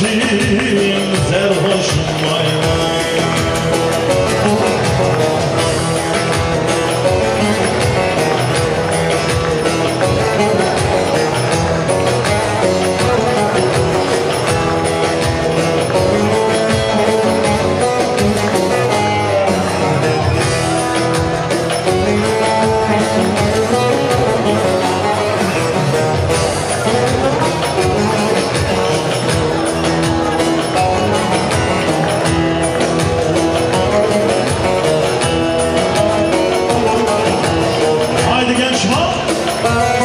see Bye.